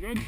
Good.